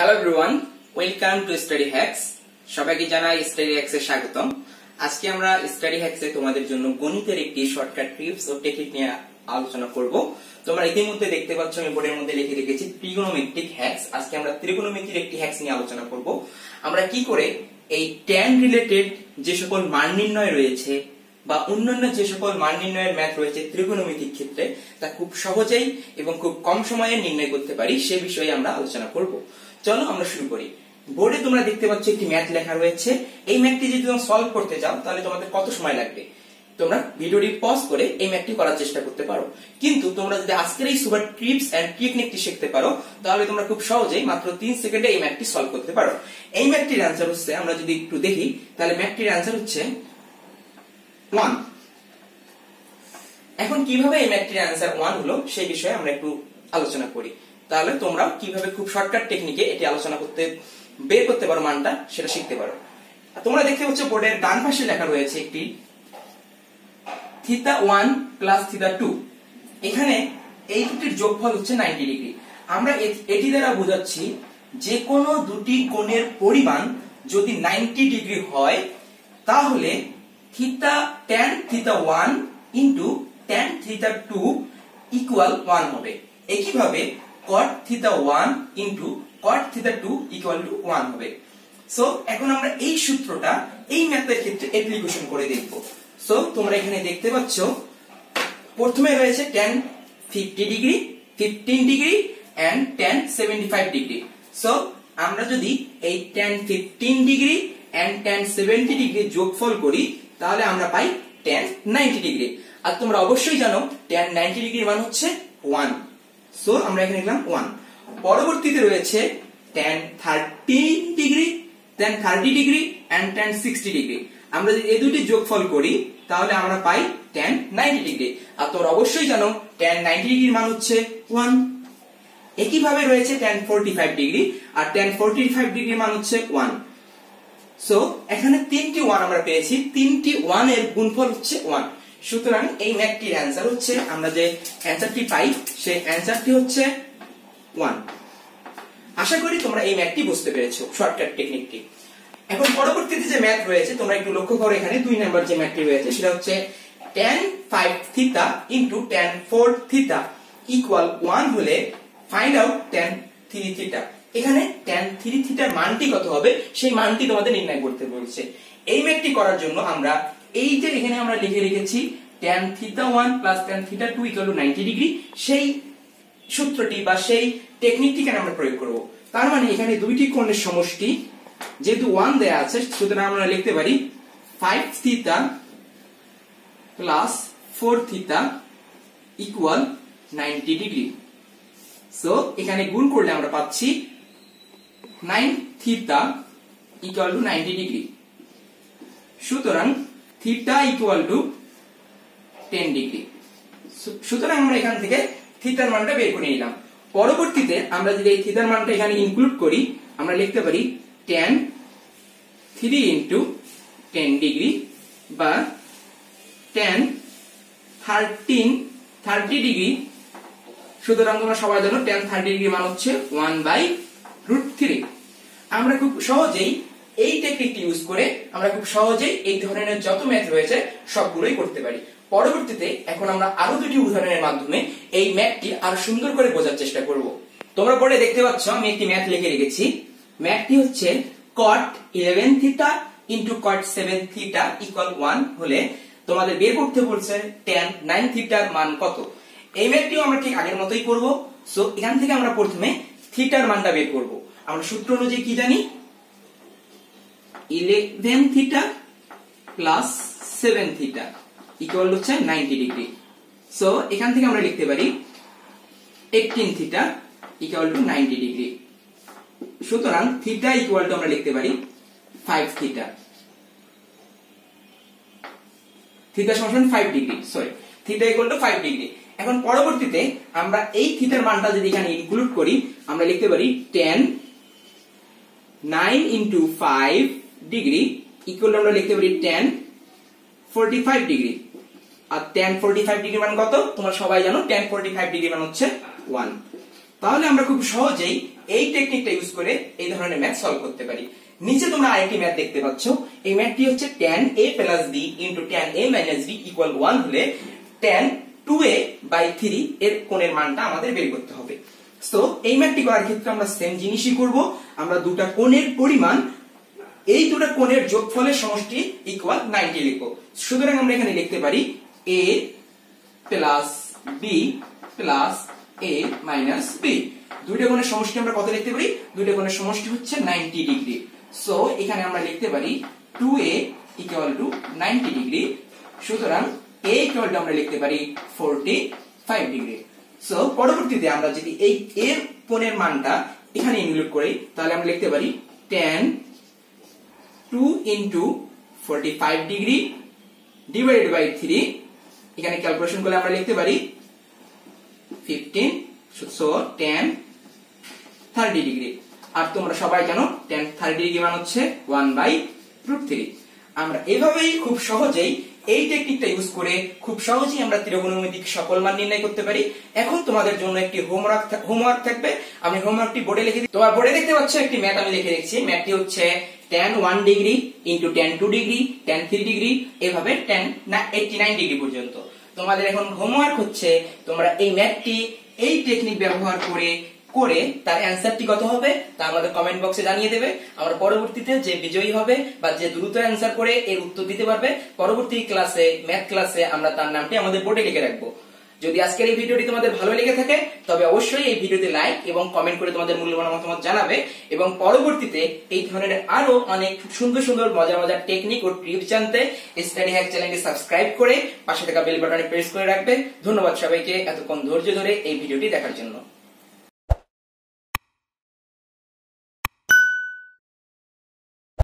Hello everyone welcome to study hacks সবাইকে জানাই study hacks স্বাগতম। আজকে আমরা স্টাডি হ্যাক্স তোমাদের জন্য গণিতের একটি শর্টকাট টিপস ও টেকনিক নিয়ে আলোচনা করব। তোমরা ইতিমধ্যে দেখতে পাচ্ছ, আমি বোর্ডের মধ্যে লিখে রেখেছি ত্রিগোনোমেট্রিক হ্যাক্স আজকে আমরা ত্রিগোনোমেট্রির একটি হ্যাক্স নিয়ে আলোচনা করব। আমরা কি করে এই ট্যান রিলেটেড যে সকল মান নির্ণয় রয়েছে বা অন্যান্য যে সকল মান নির্ণয়ের ম্যাথ রয়েছে ত্রিকোণমিতিক ক্ষেত্রে, তা খুব সহজেই এবং খুব কম সময়ে নির্ণয় করতে পারি, সে বিষয়ে আমরা আলোচনা করব। চলো আমরা শুরু করি। বোর্ডে তোমরা দেখতে পাচ্ছ একটি ম্যাথ লেখা রয়েছে। এই ম্যাথটি যদি তোমরা সলভ করতে চাও, তাহলে তোমাদের কত সময় লাগবে? তোমরা ভিডিওটি পজ করে এই ম্যাথটি করার চেষ্টা করতে পারো। কিন্তু তোমরা যদি আজকের এই সুপার ট্রিপস এন্ড টেকনিকটি শিখতে পারো, তাহলে তোমরা খুব সহজেই মাত্র তিন সেকেন্ডে এই ম্যাথটি সলভ করতে পারো। এই ম্যাথটির অ্যান্সার হচ্ছে, আমরা যদি একটু দেখি, তাহলে ম্যাথটির অ্যান্সার হচ্ছে ওয়ান এখন কীভাবে এই ম্যাথটির অ্যান্সার ওয়ান হলো, সেই বিষয়ে আমরা একটু আলোচনা করি। তাহলে তোমরা কীভাবে খুব শর্টকাট টেকনিকে এটি আলোচনা করতে, বের করতে পারো মানটা, সেটা শিখতে পারো। তোমরা দেখতে পাচ্ছ বোর্ডের ডান পাশে লেখা রয়েছে একটি theta one plus theta two এখানে এই দুটির যোগফল হচ্ছে নাইনটি ডিগ্রি আমরা এটি দ্বারা বোঝাচ্ছি যে কোনো দুটি কোণের পরিমাণ যদি নাইনটি ডিগ্রি হয়, তাহলে theta tan theta one into tan theta two equal one হবে। একইভাবে cot theta one into cot theta two equal to one হবে। সো এখন আমরা এই সূত্রটা এই ম্যাথের ক্ষেত্রে অ্যাপ্লিকেশন করে দেখব। সো তোমরা এখানে দেখতে পাচ্ছ, প্রথমে রয়েছে tan fifty degree fifteen degree and tan seventy five degree so আমরা যদি এই tan fifteen degree and tan seventy degree যোগফল করি তাহলে আমরা পাই ট্যান নাইনটি ডিগ্রি আর তোমরা অবশ্যই জানো ট্যান নাইনটি ডিগ্রি মান হচ্ছে ওয়ান সো আমরা এখানে লিখলাম ওয়ান পরবর্তীতে রয়েছে tan thirteen degree tan thirty degree and tan sixty degree আমরা যদি এই দুটি যোগফল করি, তাহলে আমরা পাই ট্যান নাইনটি ডিগ্রি আর তোমরা অবশ্যই জানো ট্যান নাইনটি ডিগ্রির মান হচ্ছে ওয়ান একইভাবে রয়েছে ট্যান ফোরটি ফাইভ ডিগ্রি আর ট্যান ফোরটি ফাইভ ডিগ্রির মান হচ্ছে ওয়ান সো এখানে তিনটি ওয়ান আমরা পেয়েছি। তিনটি ওয়ানের গুণফল হচ্ছে ওয়ান সুতরাং এই ম্যাথটির অ্যান্সার হচ্ছে, আমরা যে অ্যান্সারটি পাই, সেই অ্যান্সারটি হচ্ছে ওয়ান আশা করি তোমরা এই ম্যাথটি বুঝতে পেরেছ শর্টকাট টেকনিকটি এখন পরবর্তীতে যে ম্যাথ রয়েছে, তোমরা একটু লক্ষ্য করো এখানে দুই নাম্বার যে ম্যাথটি রয়েছে, সেটা হচ্ছে tan 5 theta into tan 4 theta equal 1 হলে ফাইন্ড আউট tan 3 থিটা এখানে tan 3 থিটার মানটি কত হবে? সেই মানটি তোমাদের নির্ণয় করতে বলছে। এই ম্যাথটি করার জন্য আমরা এই যে এখানে আমরা লিখে রেখেছি, tan theta one plus tan theta two equal to 90 degree সেই সূত্রটি বা সেই টেকনিকটি কেন আমরা প্রয়োগ করব। তার মানে এখানে দুইটি কোণের সমষ্টি যেহেতু ওয়ান দেয়া আছে, সুতরাং আমরা লিখতে পারি 5 theta plus 4 theta equal 90 degree so এখানে গুণ করলে আমরা পাচ্ছি 9 থিটা ইকুয়াল টু 90 ডিগ্রি। সুতরাং থিটা ইকুয়াল টু 10 ডিগ্রি। সুতরাং আমরা এখান থেকে থিটার মানটা বের করে নিলাম। পরবর্তীতে আমরা যদি এই থিটার মানটা এখানে ইনক্লুড করি, আমরা লিখতে পারি tan 3 ইন্টু টেন ডিগ্রি বা tan থার্টিন থার্টি ডিগ্রি। সুতরাং তোমরা সবাই জানো tan থার্টি ডিগ্রি মান হচ্ছে ওয়ান বাই রুট থ্রি আমরা খুব সহজেই এই টেকনিকটি ইউজ করে আমরা খুব সহজেই এই ধরনের যত ম্যাথ রয়েছে সবগুলোই করতে পারি। পরবর্তীতে এখন আমরা আরও দুটি উদাহরণের মাধ্যমে এই ম্যাথটি আরও সুন্দর করে বোঝার চেষ্টা করব। তোমরা পরে দেখতে পাচ্ছ, আমি একটি ম্যাথ লিখে রেখেছি। ম্যাথটি হচ্ছে cot 11 theta into cot seven theta equal one হলে তোমাদের বের করতে বলছে tan 9 থিটার মান কত। এই ম্যাথটিও আমরা ঠিক আগের মতোই করব। সো এখান থেকে আমরা প্রথমে থিটার মানটা বের করব। আমরা সূত্র অনুযায়ী কি জানি? 11 theta plus seven theta equal হচ্ছে 90 ডিগ্রি সো এখান থেকে আমরা লিখতে পারি 18 থিটা ইকুয়াল টু 90 ডিগ্রি সুতরাং থিটা ইকুয়াল টু আমরা লিখতে পারি ফাইভ থিটা থিটা সমান 5 degree sorry theta equal to 5 degree এখন পরবর্তীতে আমরা এই থিটার মানটা যদি এখানে ইনক্লুড করি, আমরা লিখতে পারি ten nine into five degree equal আমরা লিখতে পারি 10 45 ডিগ্রি আর tan 45 ডিগ্রি মান কত? তোমরা সবাই জানো, tan 45 ডিগ্রি মান হচ্ছে ওয়ান তাহলে আমরা খুব সহজেই এই টেকনিকটা ইউজ করে এই ধরনের ম্যাথ সলভ করতে পারি। নিচে তোমরা আরেকটি ম্যাথ দেখতে পাচ্ছ। এই ম্যাথটি হচ্ছে tan a plus b into tan a minus b equal one হলে tan 2a বাই 3 এর কোণের মানটা আমাদের বের করতে হবে। তো এই ম্যাথটি করার ক্ষেত্রে আমরা সেম জিনিসই করব। আমরা দুটা কোণের পরিমাণ, এই দুটো কোণের যোগফলের সমষ্টি ইকুয়াল 90 লিখব। সুতরাং আমরা এখানে লিখতে পারি a plus b plus a minus b দুইটা কোণের সমষ্টি আমরা কত লিখতে পারি? দুইটা কোণের সমষ্টি হচ্ছে 90 ডিগ্রি সো এখানে আমরা লিখতে পারি 2a ইকুয়াল টু 90 ডিগ্রি সুতরাং a ইকুয়াল টু আমরা লিখতে পারি 45 ডিগ্রি সো পরবর্তীতে আমরা যদি এই এর কোণের মানটা এখানে ইনক্লুড করি, তাহলে আমরা লিখতে পারি tan 2 ইন্টু 45 ডিগ্রি ডিভাইডেড বাই 3 এখানে ক্যালকুলেশন করলে আমরা লিখতে পারি 15 সো tan 30 ডিগ্রি আর তোমরা সবাই জানো, tan 30 ডিগ্রি মান হচ্ছে 1 বাই রুট 3 আমরা এভাবেই খুব সহজেই এই টেকনিকটা ইউজ করে খুব সহজেই আমরা ত্রিকোণমিতিক সকল মান নির্ণয় করতে পারি। এখন তোমাদের জন্য একটি হোমওয়ার্ক হোমওয়ার্ক থাকবে। আমি হোমওয়ার্কটি বোর্ডে লিখে দিই। তোমার বোর্ডে দেখতে পাচ্ছ একটি ম্যাথ আমি লিখে রেখেছি। ম্যাথটি হচ্ছে tan 1 degree into tan 2 degree tan 3 degree এভাবে tan না 89 ডিগ্রি পর্যন্ত। তোমাদের এখন হোমওয়ার্ক হচ্ছে। তোমরা এই ম্যাথটি এই টেকনিক ব্যবহার করে করে তার অ্যান্সারটি কত হবে, তা আমাদের কমেন্ট বক্সে জানিয়ে দেবে। আমরা পরবর্তীতে যে বিজয়ী হবে বা যে দ্রুত অ্যান্সার করে এর উত্তর দিতে পারবে, পরবর্তী ক্লাসে ম্যাথ ক্লাসে আমরা তার নামটি আমাদের বোর্ডে লিখে রাখব। যদি আজকের এই ভিডিওটি তোমাদের ভালো লেগে থাকে, তবে অবশ্যই এই ভিডিওতে লাইক এবং কমেন্ট করে তোমাদের মূল্যবান মতামত জানাবে এবং পরবর্তীতে এই ধরনের আরও অনেক সুন্দর সুন্দর মজার মজার টেকনিক ও ট্রিপস জানতে স্টাডি হ্যাক চ্যানেলটি সাবস্ক্রাইব করে পাশে থাকা বেল বাটনে প্রেস করে রাখবে। ধন্যবাদ সবাইকে এতক্ষণ ধৈর্য ধরে এই ভিডিওটি দেখার জন্য।